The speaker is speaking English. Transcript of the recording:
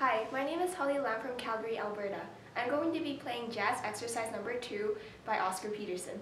Hi, my name is Holly Lam from Calgary, Alberta. I'm going to be playing Jazz Exercise Number 2 by Oscar Peterson.